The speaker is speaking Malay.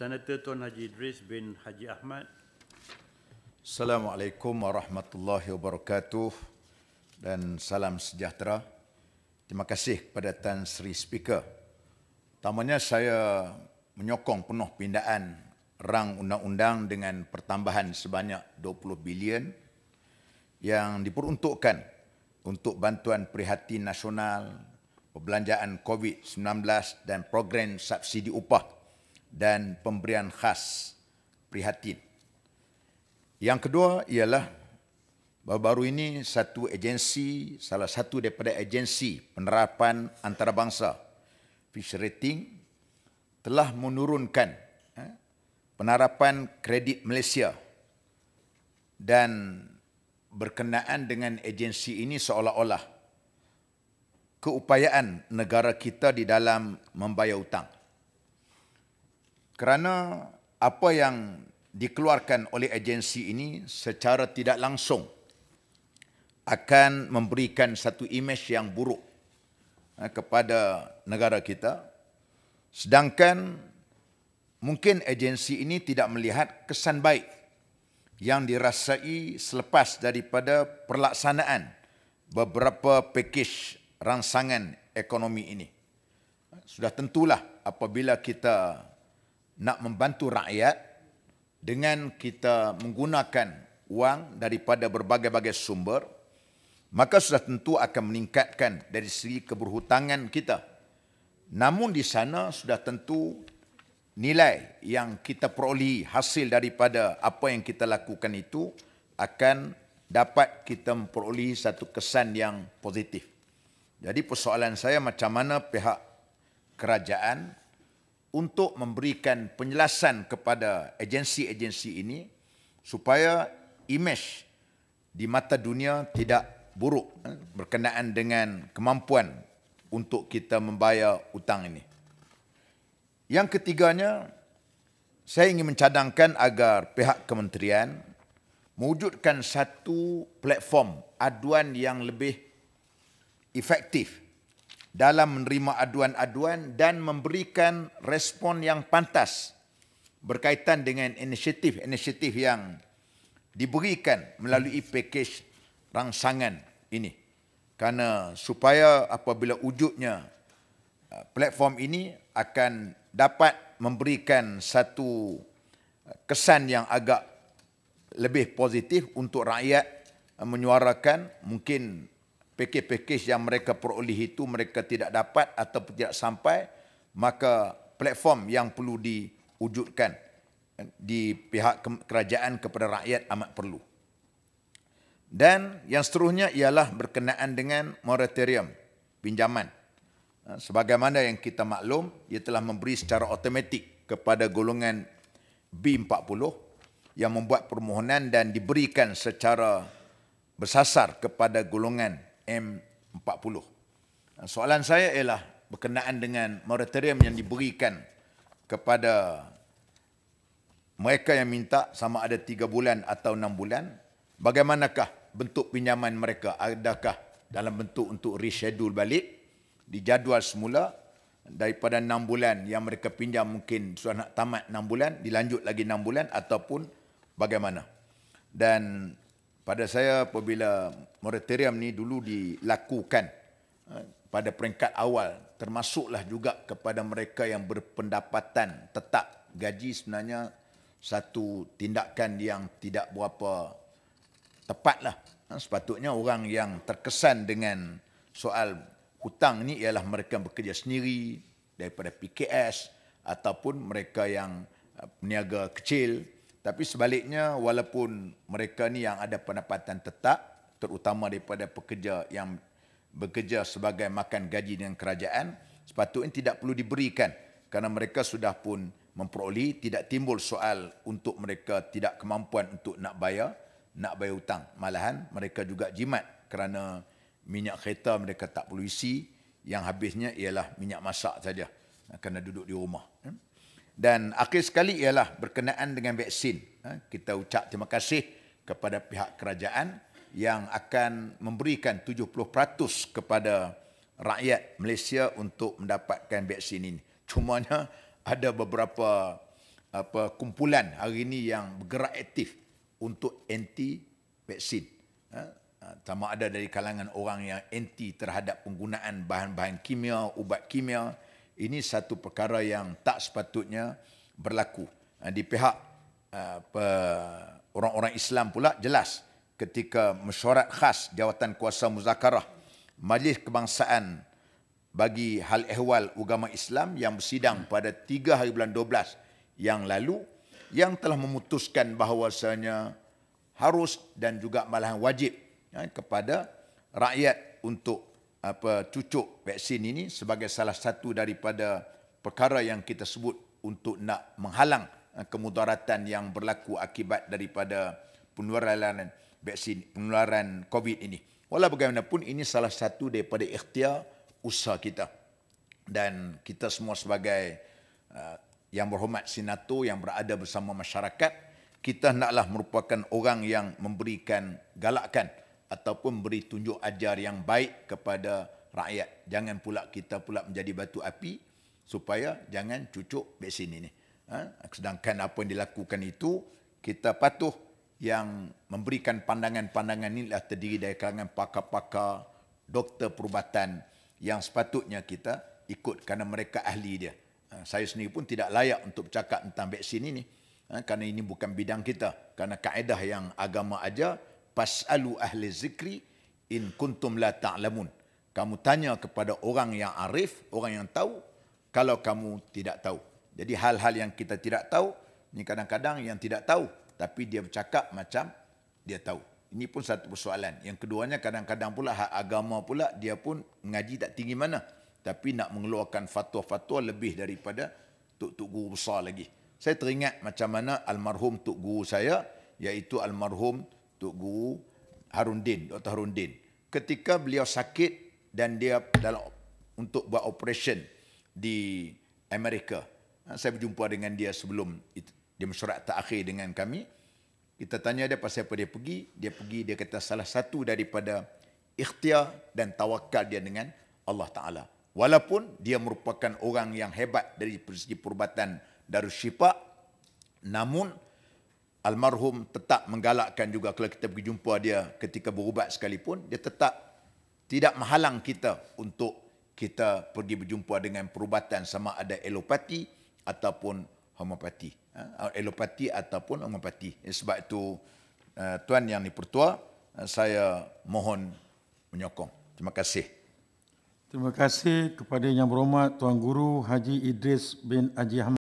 Senator Tuan Haji Idris bin Haji Ahmad. Assalamualaikum warahmatullahi wabarakatuh dan salam sejahtera. Terima kasih kepada Tan Sri Speaker. Pertamanya saya menyokong penuh pindaan rang undang-undang dengan pertambahan sebanyak 20 bilion yang diperuntukkan untuk bantuan prihatin nasional, perbelanjaan COVID-19 dan program subsidi upah dan pemberian khas prihatin. Yang kedua ialah baru-baru ini satu agensi, salah satu daripada agensi penerapan antarabangsa Fish Rating telah menurunkan eh, penerapan kredit Malaysia dan berkenaan dengan agensi ini seolah-olah keupayaan negara kita di dalam membayar hutang. Kerana apa yang dikeluarkan oleh agensi ini secara tidak langsung akan memberikan satu imej yang buruk eh, kepada negara kita. Sedangkan mungkin agensi ini tidak melihat kesan baik yang dirasai selepas daripada pelaksanaan beberapa pakej rangsangan ekonomi ini. Sudah tentulah apabila kita nak membantu rakyat dengan kita menggunakan wang daripada berbagai-bagai sumber, maka sudah tentu akan meningkatkan dari segi keberhutangan kita. Namun di sana sudah tentu nilai yang kita perolehi hasil daripada apa yang kita lakukan itu akan dapat kita memperolehi satu kesan yang positif. Jadi persoalan saya macam mana pihak kerajaan untuk memberikan penjelasan kepada agensi-agensi ini supaya imej di mata dunia tidak buruk eh, berkenaan dengan kemampuan untuk kita membayar hutang ini. Yang ketiganya, saya ingin mencadangkan agar pihak kementerian mewujudkan satu platform aduan yang lebih efektif dalam menerima aduan-aduan dan memberikan respon yang pantas berkaitan dengan inisiatif-inisiatif yang diberikan melalui pakej rangsangan ini. Karena supaya apabila wujudnya uh, platform ini akan dapat memberikan satu uh, kesan yang agak lebih positif untuk rakyat uh, menyuarakan mungkin pakej-pakej yang mereka peroleh itu mereka tidak dapat atau tidak sampai, maka platform yang perlu diwujudkan di pihak kerajaan kepada rakyat amat perlu. Dan yang seterusnya ialah berkenaan dengan moratorium pinjaman. Ha, sebagaimana yang kita maklum, ia telah memberi secara automatik kepada golongan B40 yang membuat permohonan dan diberikan secara bersasar kepada golongan M40. Soalan saya ialah berkenaan dengan moratorium yang diberikan kepada mereka yang minta sama ada tiga bulan atau enam bulan, bagaimanakah bentuk pinjaman mereka? Adakah dalam bentuk untuk reschedule balik, dijadual semula daripada enam bulan yang mereka pinjam mungkin sudah nak tamat enam bulan, dilanjut lagi enam bulan ataupun bagaimana? Dan pada saya apabila moratorium ni dulu dilakukan eh, pada peringkat awal termasuklah juga kepada mereka yang berpendapatan tetap. Gaji sebenarnya satu tindakan yang tidak berapa tepatlah. Eh, sepatutnya orang yang terkesan dengan soal hutang ni ialah mereka bekerja sendiri daripada PKS ataupun mereka yang eh, peniaga kecil tapi sebaliknya walaupun mereka ni yang ada pendapatan tetap terutama daripada pekerja yang bekerja sebagai makan gaji dengan kerajaan sepatutnya tidak perlu diberikan kerana mereka sudah pun memperoleh. Tidak timbul soal untuk mereka tidak kemampuan untuk nak bayar nak bayar hutang. Malahan mereka juga jimat kerana minyak kereta mereka tak perlu isi. Yang habisnya ialah minyak masak saja kerana duduk di rumah? Dan akhir sekali ialah berkenaan dengan vaksin. Ha, kita ucap terima kasih kepada pihak kerajaan yang akan memberikan 70% kepada rakyat Malaysia untuk mendapatkan vaksin ini. Cumanya ada beberapa apa kumpulan hari ini yang bergerak aktif untuk anti vaksin. Ha? Ha, sama ada dari kalangan orang yang anti terhadap penggunaan bahan-bahan kimia, ubat kimia. Ini satu perkara yang tak sepatutnya berlaku. Ha, di pihak apa, orang-orang Islam pula jelas ketika mesyuarat khas Jawatan Kuasa Muzakarah Majlis Kebangsaan bagi hal ehwal agama Islam yang bersidang pada 3 hari bulan 12 yang lalu yang telah memutuskan bahawasanya harus dan juga malahan wajib ya, kepada rakyat untuk apa cucuk vaksin ini sebagai salah satu daripada perkara yang kita sebut untuk nak menghalang eh, kemudaratan yang berlaku akibat daripada penularan vaksin penularan COVID ini. Walau bagaimanapun ini salah satu daripada ikhtiar usaha kita. Dan kita semua sebagai uh, yang berhormat sinato yang berada bersama masyarakat, kita naklah merupakan orang yang memberikan galakan ataupun beri tunjuk ajar yang baik kepada rakyat. Jangan pula kita pula menjadi batu api supaya jangan cucuk vaksin ini. Ha? Sedangkan apa yang dilakukan itu, kita patuh yang memberikan pandangan-pandangan ini adalah terdiri dari kalangan pakar-pakar, doktor perubatan, yang sepatutnya kita ikut kerana mereka ahli dia. Ha, saya sendiri pun tidak layak untuk bercakap tentang vaksin ini ha, kerana ini bukan bidang kita. Kerana kaedah yang agama aja pasalu ahli zikri in kuntum la ta'lamun. Kamu tanya kepada orang yang arif, orang yang tahu kalau kamu tidak tahu. Jadi hal-hal yang kita tidak tahu, ni kadang-kadang yang tidak tahu tapi dia bercakap macam dia tahu. Ini pun satu persoalan. Yang keduanya kadang-kadang pula hak agama pula dia pun mengaji tak tinggi mana. Tapi nak mengeluarkan fatwa-fatwa lebih daripada tuk-tuk guru besar lagi. Saya teringat macam mana almarhum tuk guru saya iaitu almarhum tuk guru Harun Din, Dr. Harun Din. Ketika beliau sakit dan dia dalam untuk buat operation di Amerika. Ha, saya berjumpa dengan dia sebelum dia mesyuarat terakhir dengan kami. Kita tanya dia pasal apa dia pergi. Dia pergi, dia kata salah satu daripada ikhtiar dan tawakal dia dengan Allah Ta'ala. Walaupun dia merupakan orang yang hebat dari segi perubatan Darus Syifa, namun almarhum tetap menggalakkan juga kalau kita pergi jumpa dia ketika berubat sekalipun, dia tetap tidak menghalang kita untuk kita pergi berjumpa dengan perubatan sama ada elopati ataupun homopati. Ha, elopati ataupun homopati. Eh, sebab itu uh, tuan yang dipertua uh, saya mohon menyokong. Terima kasih. Terima kasih kepada yang berhormat Tuan Guru Haji Idris bin Haji Ahmad